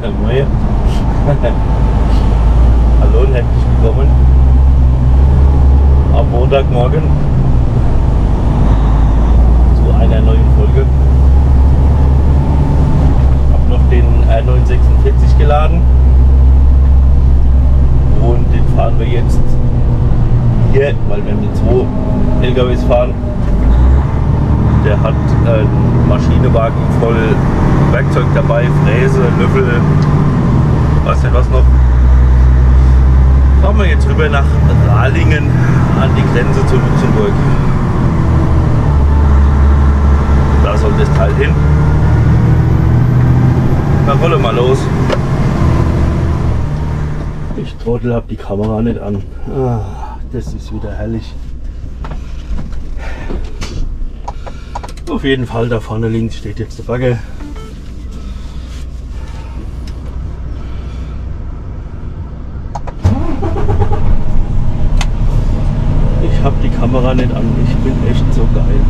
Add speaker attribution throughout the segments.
Speaker 1: Moin. Hallo und herzlich willkommen am Montagmorgen zu einer neuen Folge. Hab noch den R946 geladen und den fahren wir jetzt hier, weil wir mit zwei LKWs fahren. Der hat einen Maschinenwagen voll Werkzeug dabei, Fräse, Löffel, weiß nicht was noch. Fahren wir jetzt rüber nach Ralingen an die Grenze zu Luxemburg. Da soll das Teil hin. Dann rollen wir los. Ich trottel hab die Kamera nicht an. Ah, das ist wieder herrlich. Auf jeden Fall, da vorne links steht jetzt der Bagger. Ich habe die Kamera nicht an. Ich bin echt so geil.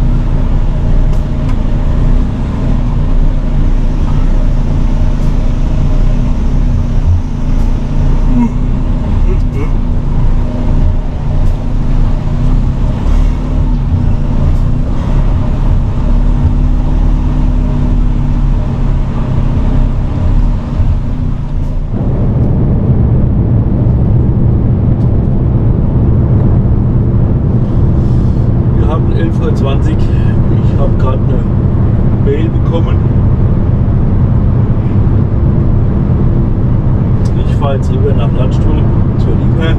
Speaker 1: Wir haben 11.20 Uhr. Ich habe gerade eine Mail bekommen. Ich fahre jetzt rüber nach Landstuhl zur Liga.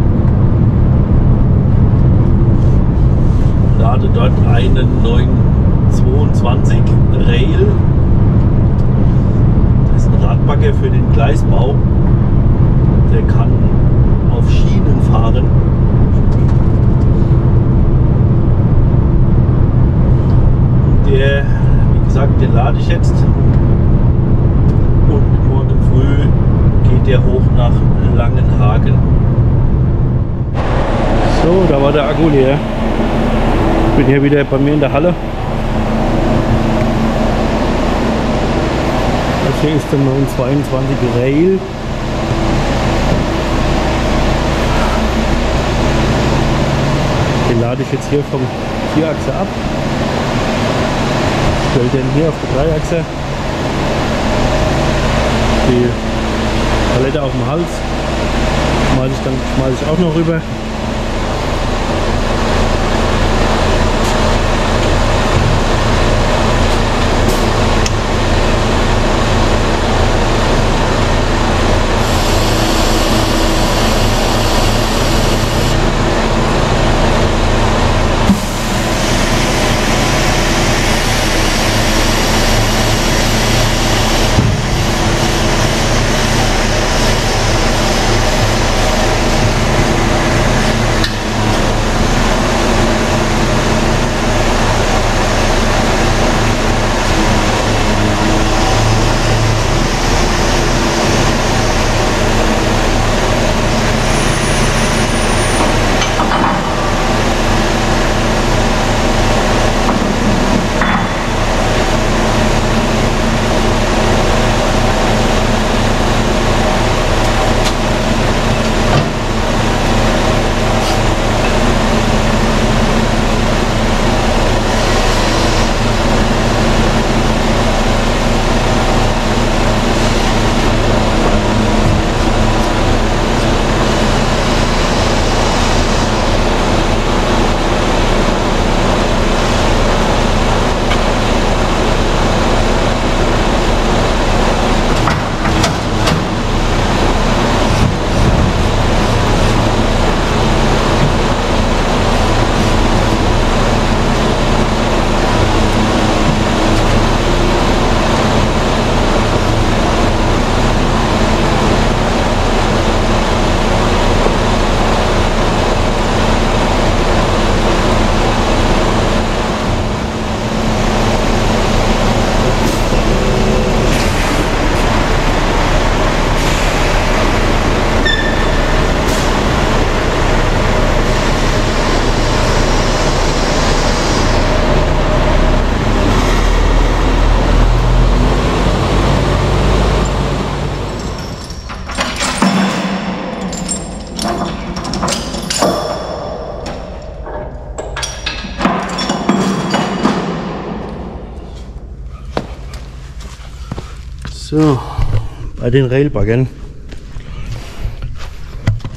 Speaker 1: Lade dort einen 922 Rail. Das ist ein Radbagger für den Gleisbau. Der kann auf Schienen fahren. Der, wie gesagt, den lade ich jetzt. Und morgen früh geht der hoch nach Langenhagen. So, da war der Akku leer. Ich bin hier wieder bei mir in der Halle. Hier ist der 922 Rail. Den lade ich jetzt hier vom Vierachse ab stell den hier auf die Dreiachse. Die Palette auf dem Hals schmeiße ich dann schmeiße ich auch noch rüber. So, bei den Railbaggern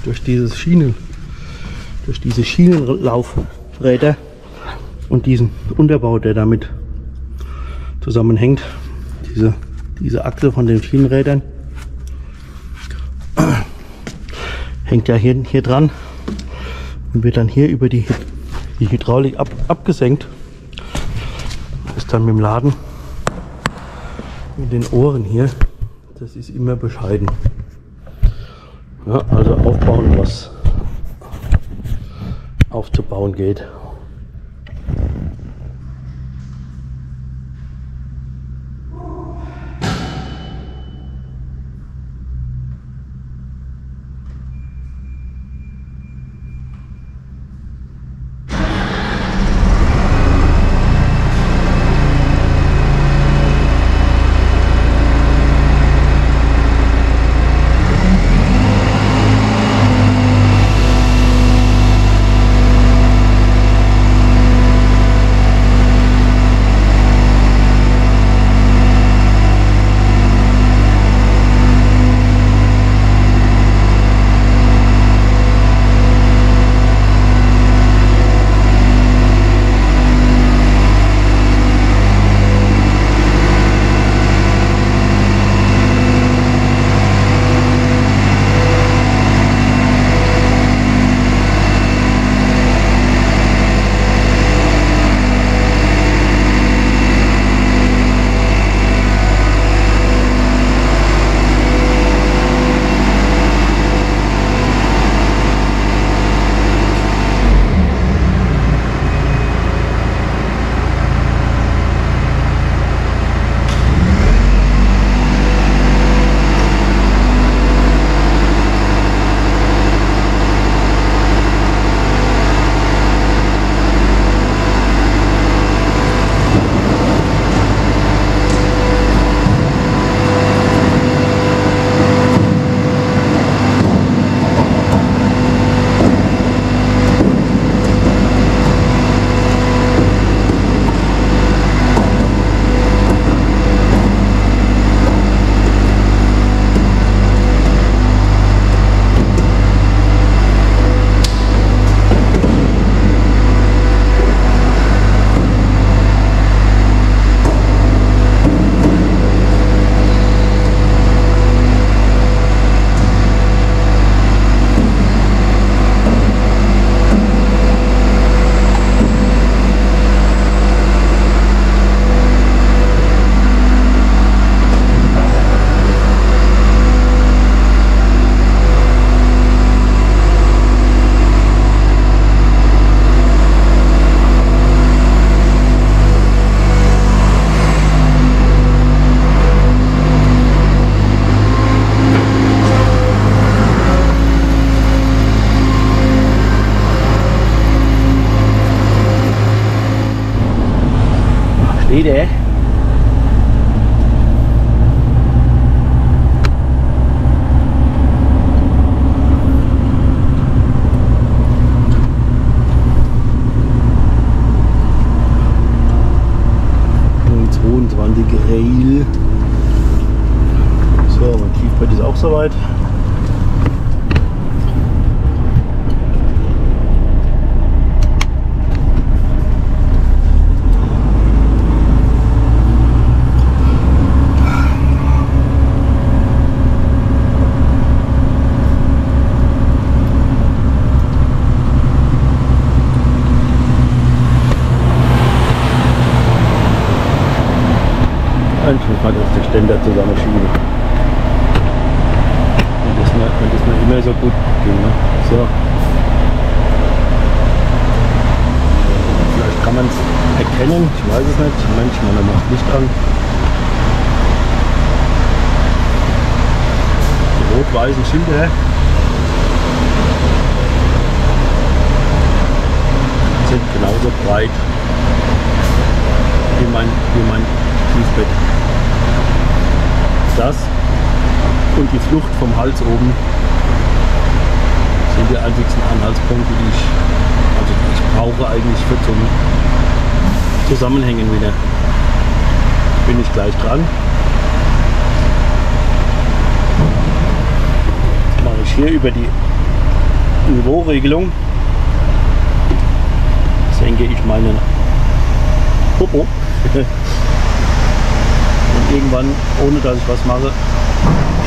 Speaker 1: durch dieses Schienen, durch diese Schienenlaufräder und diesen Unterbau, der damit zusammenhängt, diese, diese Achse von den Schienenrädern, hängt ja hier, hier dran und wird dann hier über die, die Hydraulik ab, abgesenkt. Ist dann mit dem Laden mit den Ohren hier, das ist immer bescheiden. Ja, also aufbauen, was aufzubauen geht. Ich weiß es nicht. Manchmal macht Licht an. Die rot-weißen Schilder sind genauso breit wie mein, wie mein Tiefbett. Das und die Flucht vom Hals oben sind die einzigsten Anhaltspunkte, die ich, also die ich brauche eigentlich für zum zusammenhängen wieder. Bin ich gleich dran. Das mache ich hier über die Niveauregelung. Senke ich meinen Popo. Und irgendwann, ohne dass ich was mache,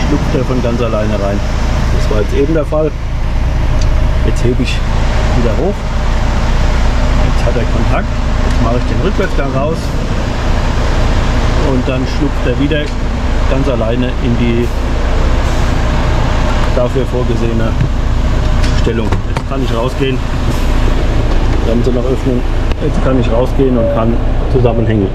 Speaker 1: schluckt er von ganz alleine rein. Das war jetzt eben der Fall. Jetzt hebe ich wieder hoch. Jetzt hat er Kontakt. Mache ich den Rückwärtsgang raus. Und dann schlüpft er wieder ganz alleine in die dafür vorgesehene Stellung. Jetzt kann ich rausgehen. Bremse noch öffnen. Jetzt kann ich rausgehen und kann zusammenhängen.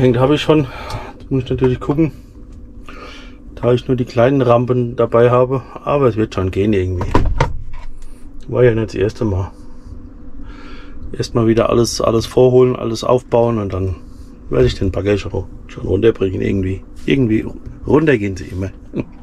Speaker 1: Abgehängt habe ich schon. Jetzt muss ich natürlich gucken, da ich nur die kleinen Rampen dabei habe. Aber es wird schon gehen irgendwie. War ja nicht das erste Mal. Erstmal wieder alles, alles vorholen, alles aufbauen und dann werde ich den Bagger schon, runterbringen irgendwie. Irgendwie runter gehen sie immer.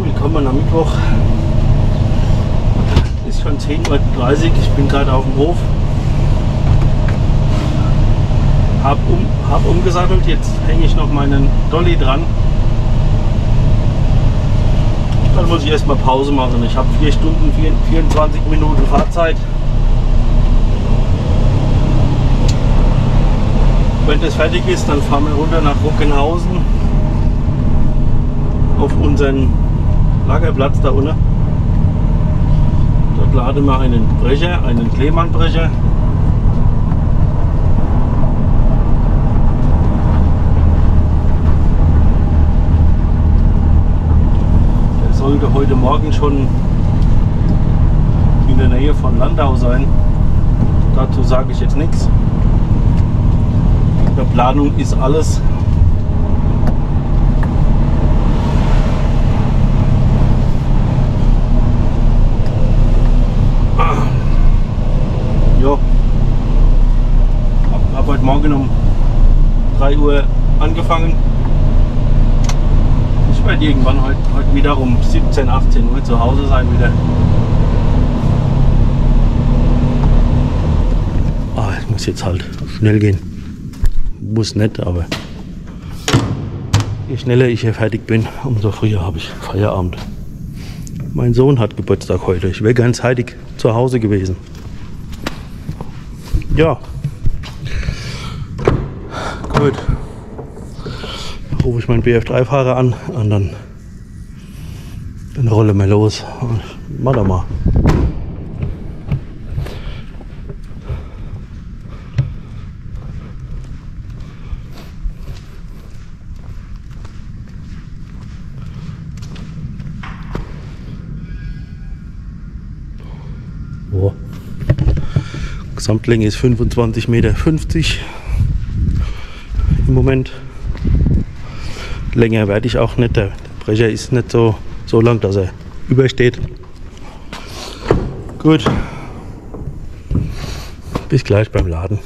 Speaker 1: willkommen am Mittwoch. Ist schon 10.30 Uhr, ich bin gerade auf dem Hof. Hab, um, hab umgesattelt, jetzt hänge ich noch meinen Dolly dran. Dann muss ich erstmal Pause machen. Ich habe 4 Stunden, 24 Minuten Fahrzeit. Wenn das fertig ist, dann fahren wir runter nach Ruckenhausen auf unseren Lagerplatz da unten. Dort laden wir einen Brecher, einen Klemann-Brecher. Der sollte heute Morgen schon in der Nähe von Landau sein. Dazu sage ich jetzt nichts. In der Planung ist alles heute Morgen um 3 Uhr angefangen. Ich werde irgendwann heute, heute wieder um 17, 18 Uhr zu Hause sein wieder. Ah, ich muss jetzt halt schnell gehen. Muss nicht, aber je schneller ich hier fertig bin, umso früher habe ich Feierabend. Mein Sohn hat Geburtstag heute. Ich wäre ganz heilig zu Hause gewesen. Ja, Gut. Rufe ich meinen BF3-Fahrer an und dann, dann rolle wir los. Mach doch mal. Gesamtlänge ist 25,50 Meter im Moment. Länger werde ich auch nicht. Der Brecher ist nicht so, so lang, dass er übersteht. Gut. Bis gleich beim Laden.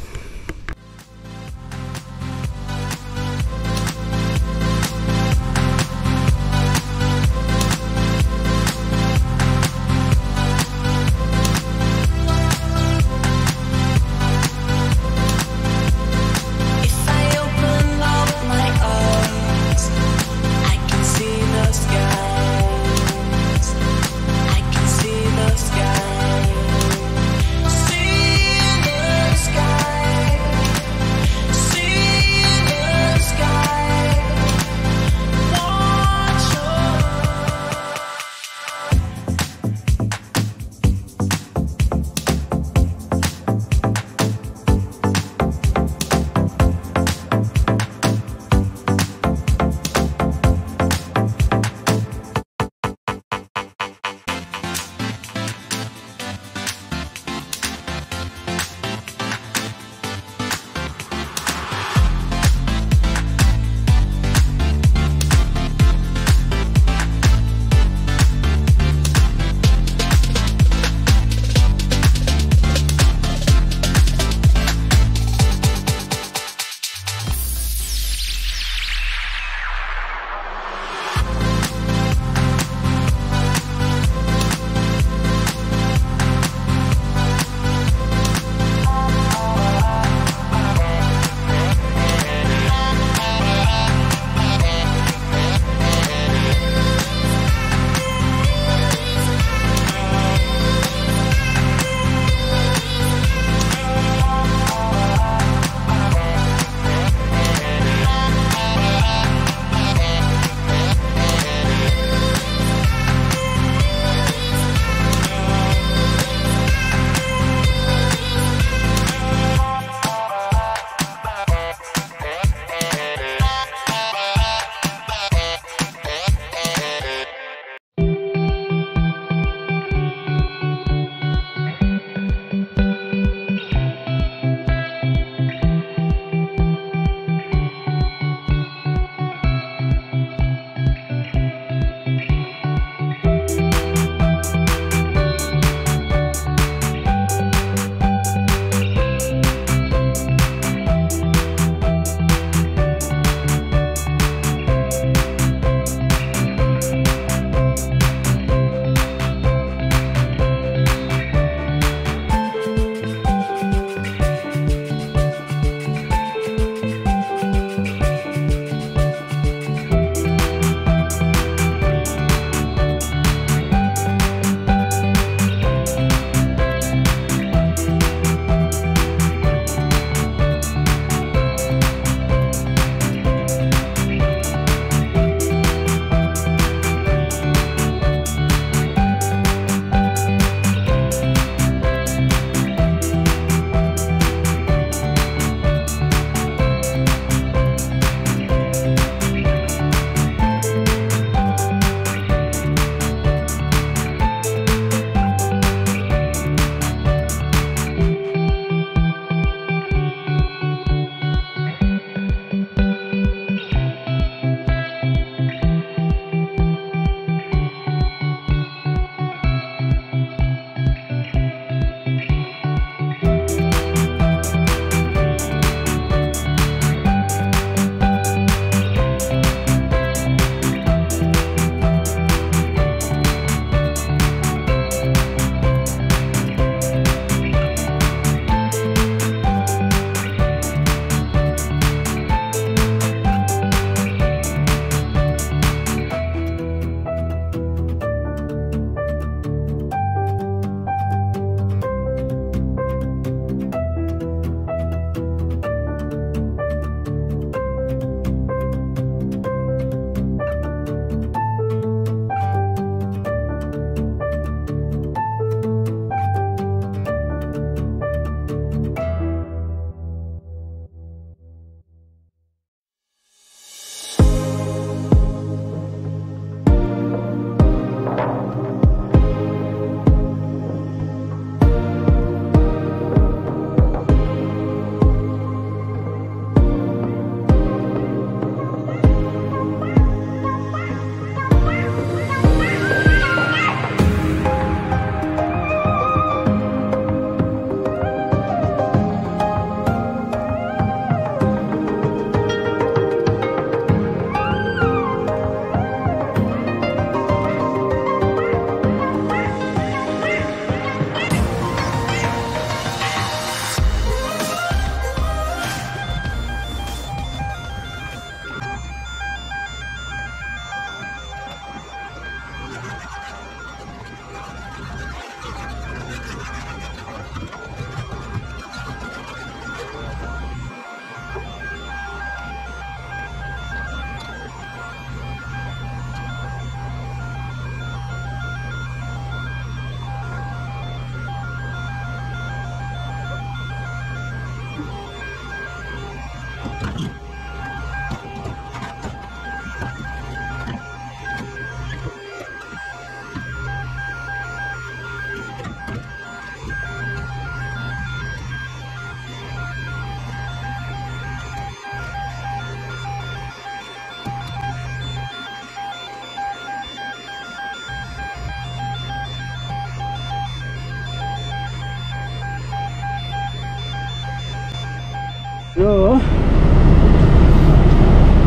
Speaker 1: So.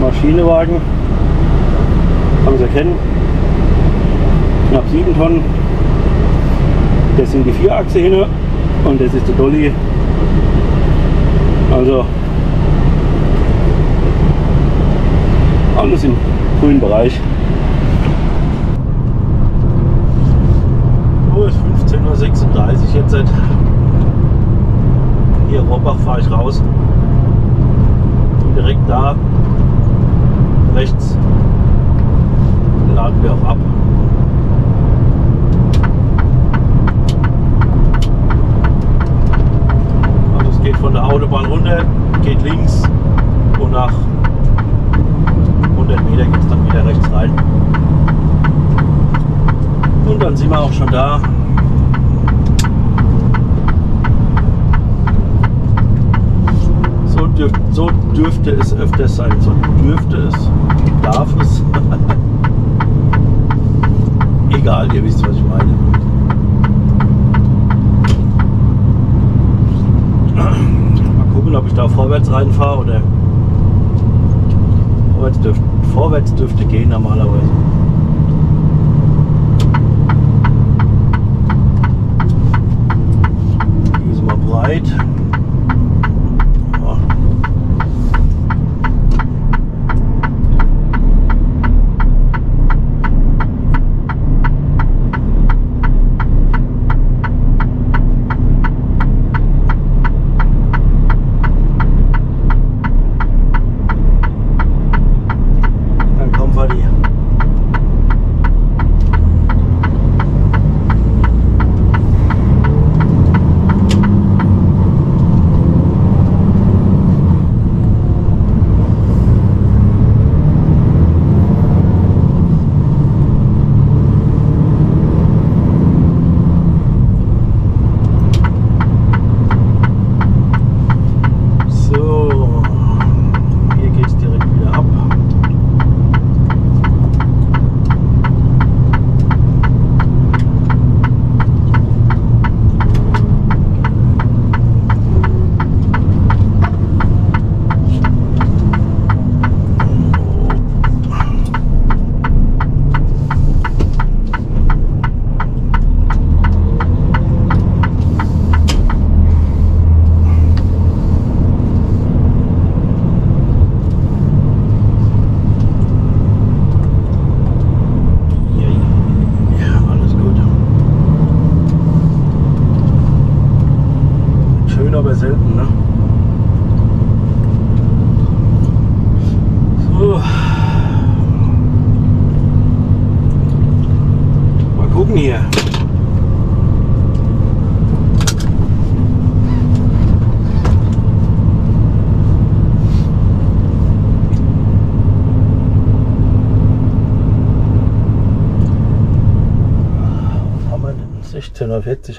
Speaker 1: Maschinewagen. Kann man es erkennen. Knapp 7 Tonnen. Das sind die Vierachse hin und das ist der Dolly. Also alles im grünen Bereich. Oh, ist 15.36 Uhr jetzt. Hier Rohrbach fahre ich raus. Direkt da rechts laden wir auch ab. Also es geht von der Autobahn runter, geht links und nach 100 Meter geht es dann wieder rechts rein. Und dann sind wir auch schon da. So, dürf, so dürfte es öfters sein. So dürfte es, darf es. Egal, ihr wisst, was ich meine. Mal gucken, ob ich da vorwärts reinfahre oder vorwärts dürfte, vorwärts dürfte gehen normalerweise. Hier ist mal breit.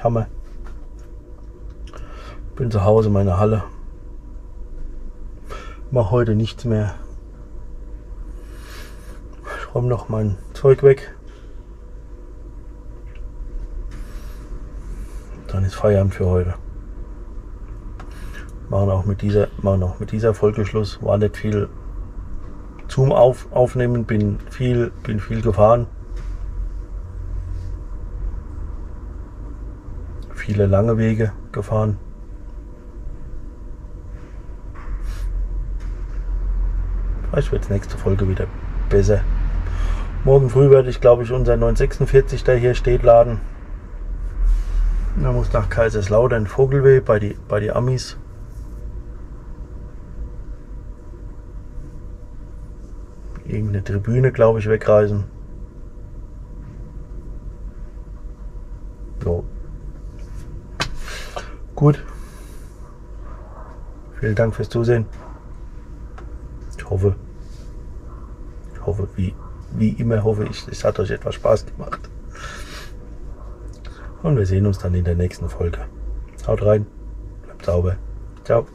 Speaker 1: 16.40 haben wir. Bin zu Hause, meine Halle. Mach heute nichts mehr. Ich räume noch mein Zeug weg. Dann ist Feierabend für heute. Machen auch mit dieser, machen auch mit dieser Folge Schluss. War nicht viel zum Auf, Aufnehmen, bin viel, bin viel gefahren. Viele lange Wege gefahren. Vielleicht wird nächste Folge wieder besser. Morgen früh werde ich, glaube ich, unser 946, der hier steht, laden. Da muss nach Kaiserslautern Vogelweh bei die, bei die Amis. Irgendeine Tribüne, glaube ich, wegreisen. So. Gut. Vielen Dank fürs Zusehen. Ich hoffe, ich hoffe, wie, wie immer hoffe ich, es hat euch etwas Spaß gemacht. Und wir sehen uns dann in der nächsten Folge. Haut rein, bleibt sauber. Ciao.